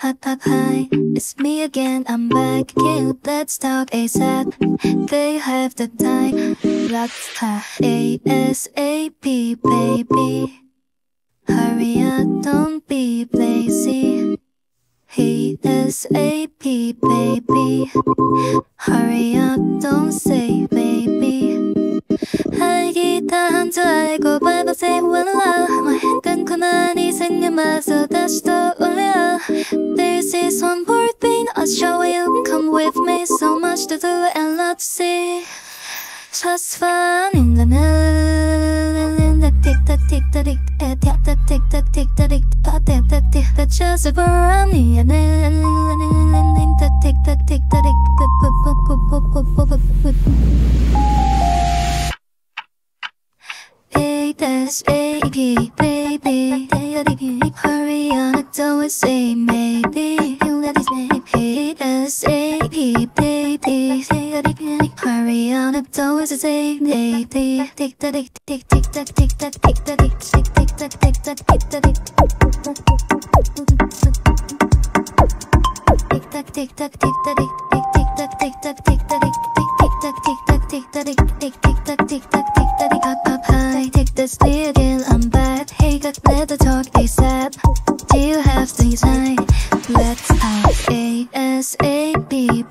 Hi, hi, hi, it's me again, I'm back again, let's talk ASAP They have the time, let's talk ASAP, baby Hurry up, don't be lazy ASAP, baby Hurry up, don't say baby 알기 다한 줄 알고 밟아 say one love 뭐 끊고 나니 생각마저 다시 떠 I'll show you Come with me So much to do and to see Just fun in the middle Tick tock tick tock tick tock tick tock tick tock tick tock tick tock tick tock tick tock just around me and then tick tock tick tock tick A dash A P baby Hurry on don't say maybe baby Hurry on up don't say maybe Tick tock tick tick tick tock tick tock tick tock tick tick tick tock tick tock tick tock tick tock tick tock tick tock tick tock tick tock tick tock tick tock tick tock tick tock tick tock tick tock tick tock tick tock tick tock up high take this play again I'm back hey got let the talk ASAP do you have the time let's talk ASAP baby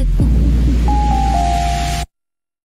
20